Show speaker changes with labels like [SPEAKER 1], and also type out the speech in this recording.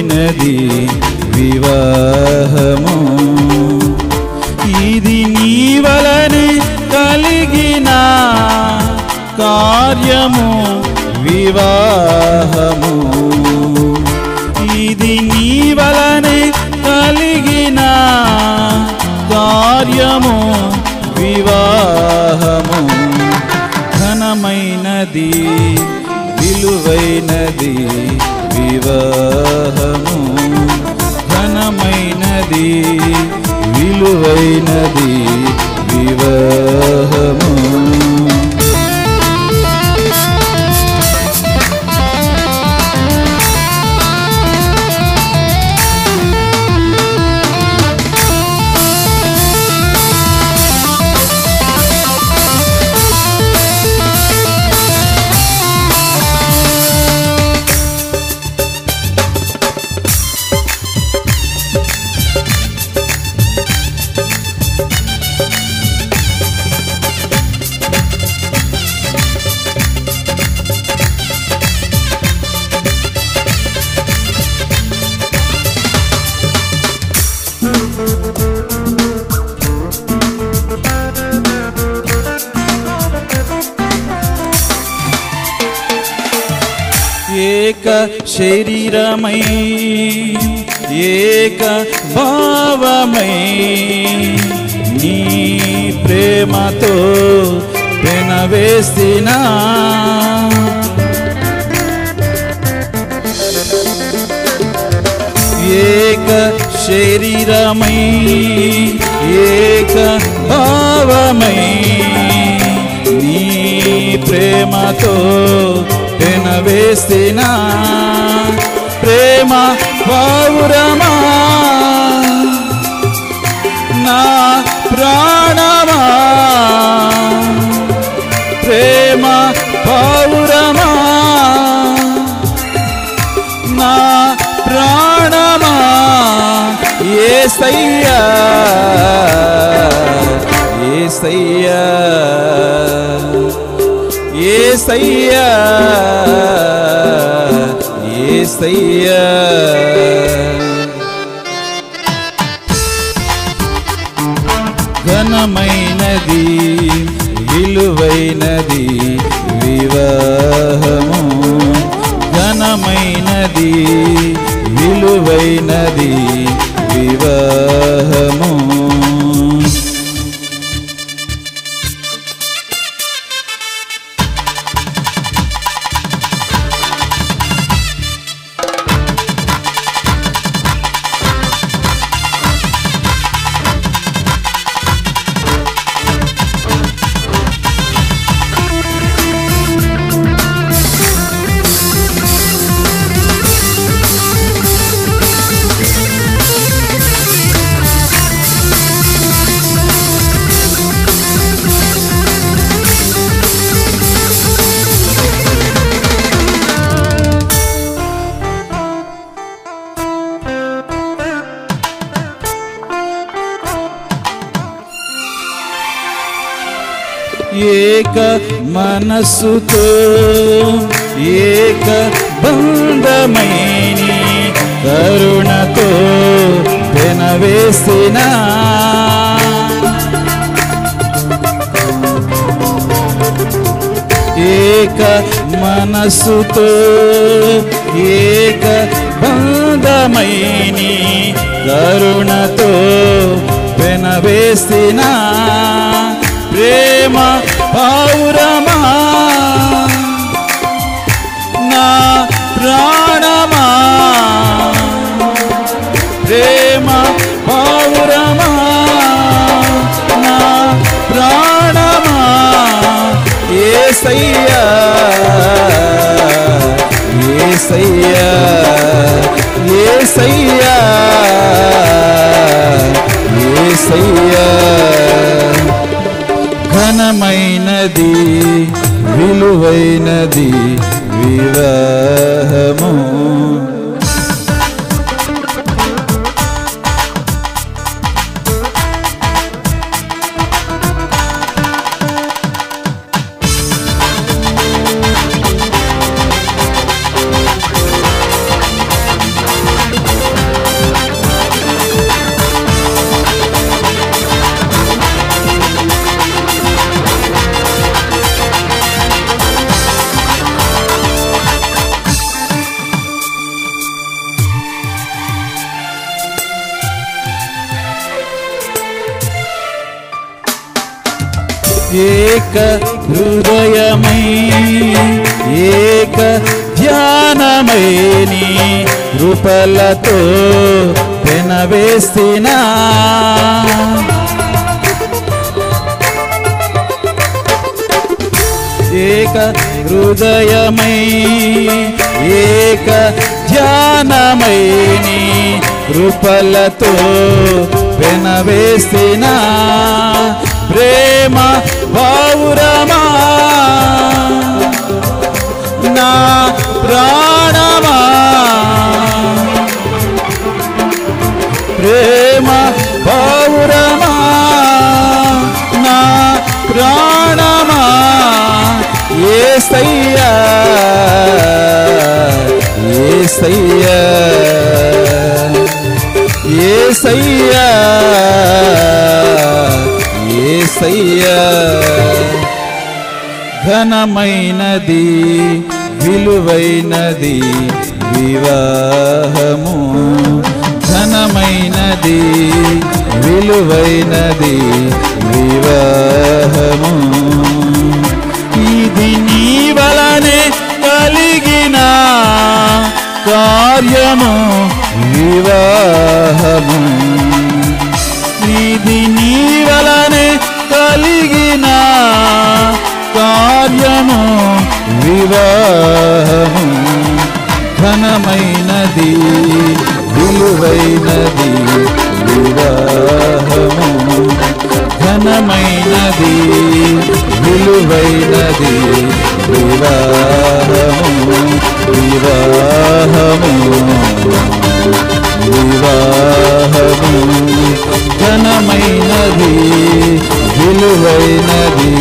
[SPEAKER 1] నది వివాహము. ఇది నీ వలనే కలిగిన కార్యము వివాహము. ఇది నీ వలనే కలిగిన కార్యము వివాహము. ఘనమైనది విలువైనది వివాహము ఘనమైనది విలువైనది వివాహ ఏక శరీరమై ఏక భావమై నీ ప్రేమతో పెనవేసినా. ఏక శరీరమై ఏక భావమై నీ ప్రేమతో పెనవేసిన ప్రేమ పౌరమా నా ప్రాణమా? ప్రేమ పౌరమా నా ప్రాణమా? ఏ సయ్యా ఏ సయ్యా ఏసయ్యా ఏసయ్యా. ఘనమైనది విలువైనది వివాహము. ఘనమైనది విలువైనది వివాహము. ఏక మనస్సుతో ఏక బంధమైని కరుణతో పెనవేసిన ఏక మనస్సుతో ఏక బంధమైని కరుణతో పెనవేసిన ఏసయ్యా ఏసయ్యా ఏసయ్యా ఏసయ్యా. ఘనమైనది విలువైనది వివాహము ఏక హృదయమై ఏక ధ్యానమై నీ కృపలతో పెనవేసినా ఏక హృదయమై ఏక ధ్యానమై నీ కృపలతో పెనవేసిన ప్రేమ ఏసయ్యా ఏసయ్యా ఏసయ్యా ఏసయ్యా. ఘనమైనది విలువైనది వివాహము. ఘనమైనది విలువైనది వివాహము. ఘనమైనది విలువైనది వివాహము వివాహము. వివాహము ఘనమైనది విలువైనది